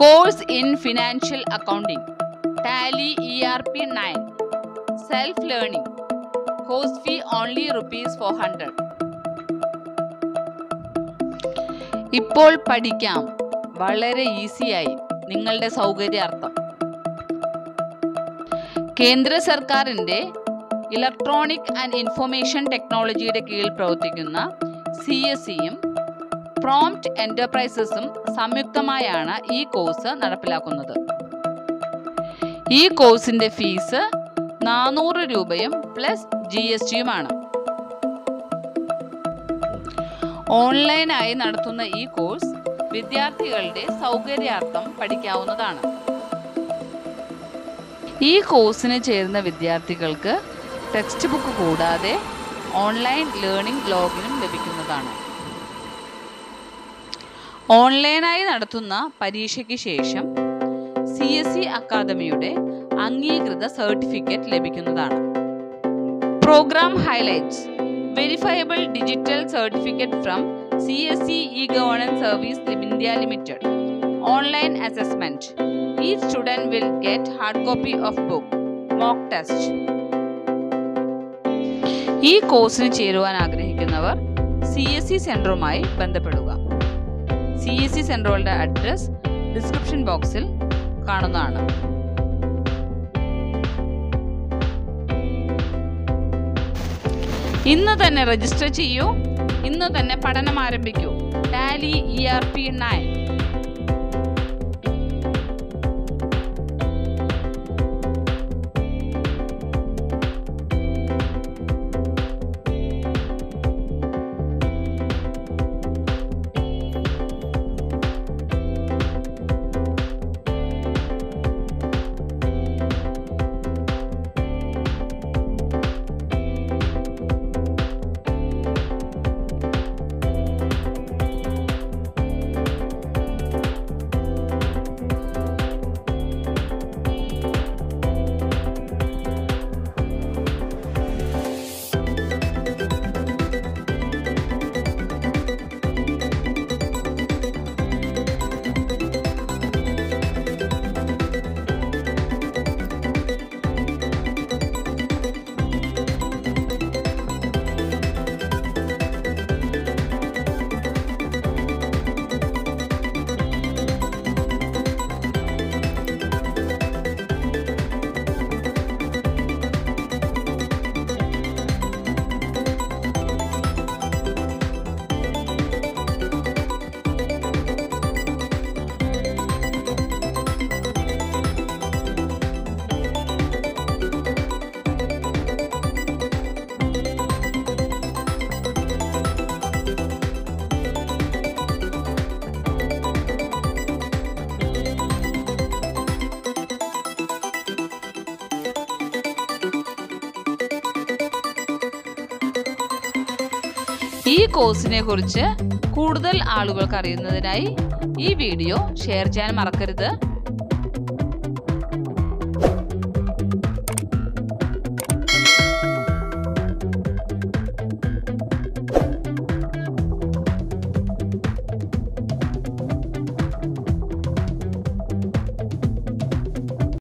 Course in financial accounting. Tally E R P nine. Self learning course fee only rupees four hundred. ഇപ്പോൾ പഠിക്കാം. വളരെ ഈസിയായി. നിങ്ങളുടെ സൗകര്യാർത്ഥം. കേന്ദ്ര സർക്കാരിന്റെ ഇലക്ട്രോണിക് ആൻഡ് ഇൻഫർമേഷൻ ടെക്നോളജിയുടെ കീഴിൽ പ്രവർത്തിക്കുന്ന സി എസ് സിയും പ്രോംപ്റ്റ് എന്റർപ്രൈസസും സംയുക്തമായാണ് ഈ കോഴ്സ് നടപ്പിലാക്കുന്നത്. ഈ കോഴ്സിന്റെ ഫീസ് നാനൂറ് രൂപയും പ്ലസ് ജി എസ് ടിയുമാണ് ഓൺലൈനായി നടത്തുന്ന ഈ കോഴ്സ് വിദ്യാർത്ഥികളുടെ സൗകര്യാർത്ഥം പഠിക്കാവുന്നതാണ്. ഈ കോഴ്സിന് ചേരുന്ന വിദ്യാർത്ഥികൾക്ക് ടെക്സ്റ്റ് ബുക്ക് കൂടാതെ ഓൺലൈൻ ലേണിംഗ് ലോഗിനും ലഭിക്കുന്നതാണ്. ഓൺലൈനായി നടത്തുന്ന പരീക്ഷയ്ക്ക് ശേഷം സി എസ് സി അക്കാദമിയുടെ അംഗീകൃത സർട്ടിഫിക്കറ്റ് ലഭിക്കുന്നതാണ്. Programme highlights verifiable digital certificate from C S C e governance service India limited. Online assessment. ഈ student will get hard copy of book mock test. ഈ കോഴ്സിന് ചേരുവാൻ ആഗ്രഹിക്കുന്നവർ സി എസ് സി സെന്ററുമായി ബന്ധപ്പെടുക. സി എസ് സി സെന്ററുകളുടെ address description ബോക്സിൽ കാണുന്നതാണ്. ഇന്ന് തന്നെ രജിസ്റ്റർ ചെയ്യൂ. ഇന്ന് തന്നെ പഠനം ആരംഭിക്കൂ. Tally E R P nine ഈ കോഴ്സിനെ കുറിച്ച് കൂടുതൽ ആളുകൾക്ക് അറിയുന്നതിനായി ഈ വീഡിയോ ഷെയർ ചെയ്യാൻ മറക്കരുത്.